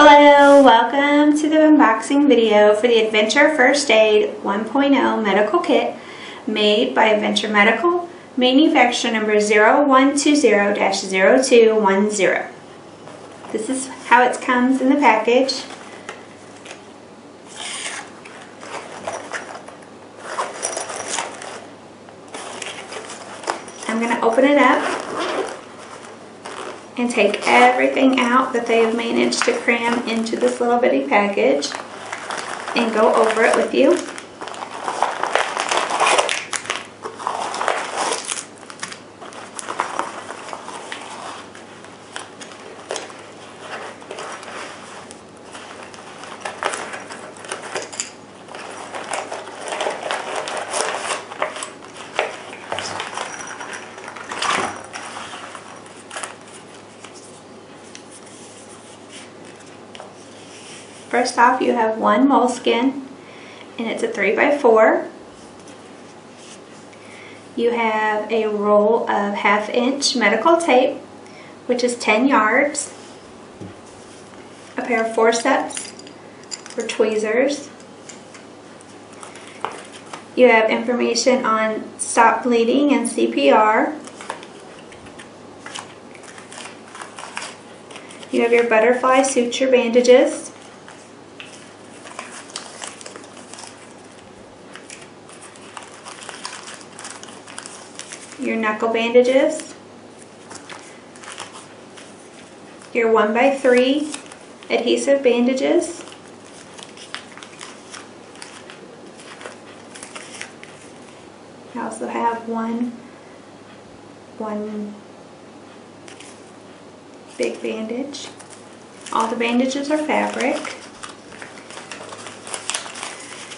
Hello, welcome to the unboxing video for the Adventure First Aid 1.0 medical kit made by Adventure Medical, manufacturer number 0120-0210. This is how it comes in the package. I'm going to open it up and take everything out that they have managed to cram into this little bitty package and go over it with you. First off, you have one moleskin, and it's a 3x4. You have a roll of half inch medical tape, which is 10 yards. A pair of forceps for tweezers. You have information on stop bleeding and CPR. You have your butterfly suture bandages. Your knuckle bandages, your 1x3 adhesive bandages, I also have one, one big bandage. All the bandages are fabric.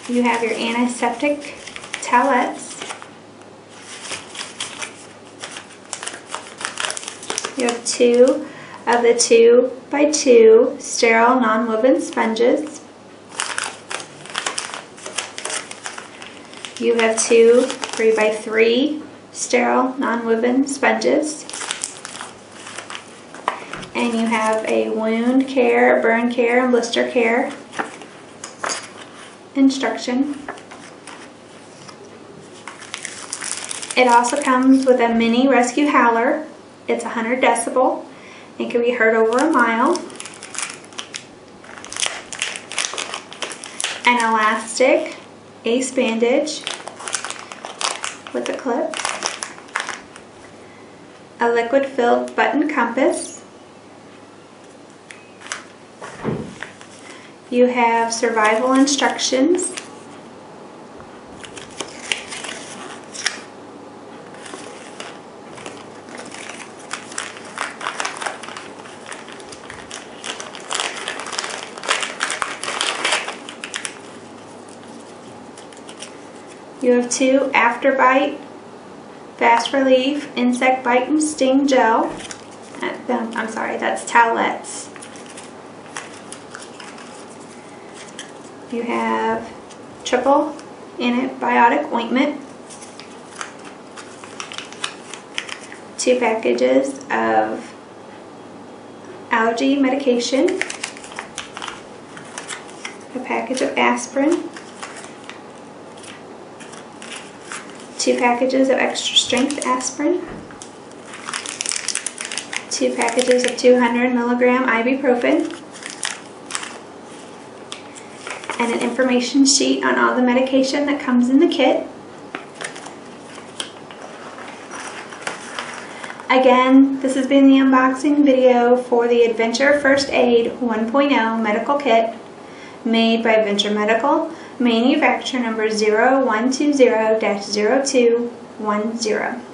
You have your antiseptic towelettes You have two of the two by two sterile non-woven sponges. You have two three by three sterile non-woven sponges. And you have a wound care, burn care, and blister care instruction. It also comes with a mini rescue howler it's 100 decibel and can be heard over a mile. An elastic ace bandage with a clip. A liquid filled button compass. You have survival instructions You have two Afterbite Fast Relief Insect Bite and Sting Gel. I'm sorry, that's towelettes. You have triple antibiotic ointment. Two packages of allergy medication. A package of aspirin. Two packages of extra strength aspirin, two packages of 200 milligram ibuprofen, and an information sheet on all the medication that comes in the kit. Again, this has been the unboxing video for the Adventure First Aid 1.0 medical kit made by Adventure Medical manufacturer number 0120-0210.